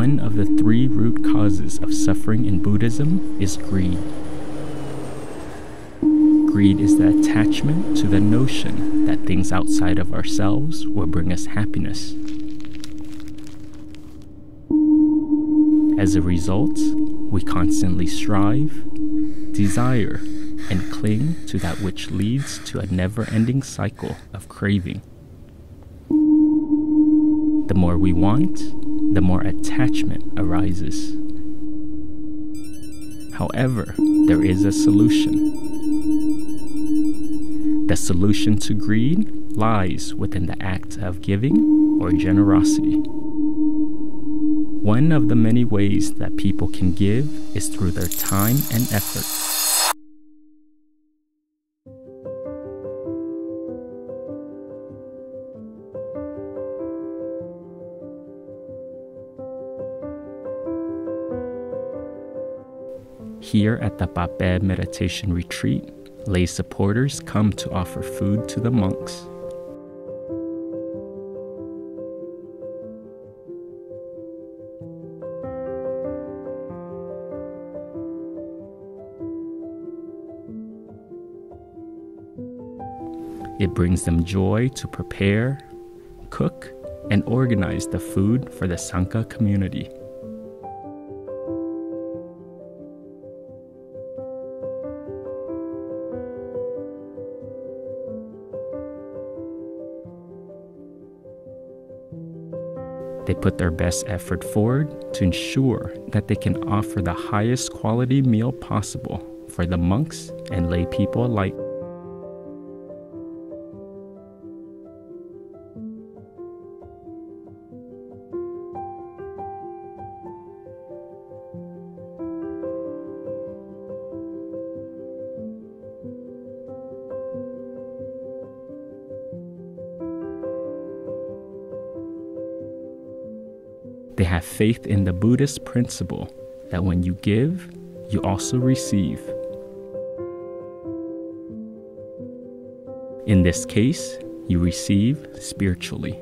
One of the three root causes of suffering in Buddhism is greed. Greed is the attachment to the notion that things outside of ourselves will bring us happiness. As a result, we constantly strive, desire, and cling to that which leads to a never ending cycle of craving. The more we want, the more attachment arises. However, there is a solution. The solution to greed lies within the act of giving or generosity. One of the many ways that people can give is through their time and effort. Here at the Pa Pae Meditation Retreat, lay supporters come to offer food to the monks. It brings them joy to prepare, cook, and organize the food for the Sangha community. They put their best effort forward to ensure that they can offer the highest quality meal possible for the monks and lay people alike. They have faith in the Buddhist principle that when you give, you also receive. In this case, you receive spiritually.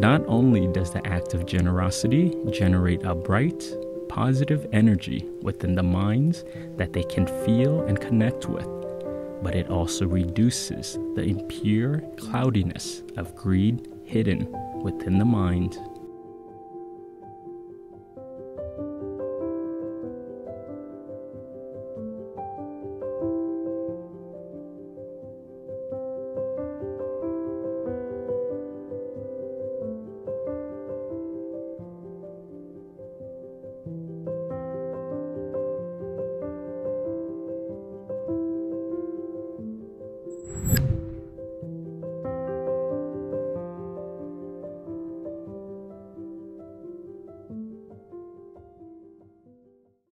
Not only does the act of generosity generate a bright, positive energy within the minds that they can feel and connect with, but it also reduces the impure cloudiness of greed hidden within the mind.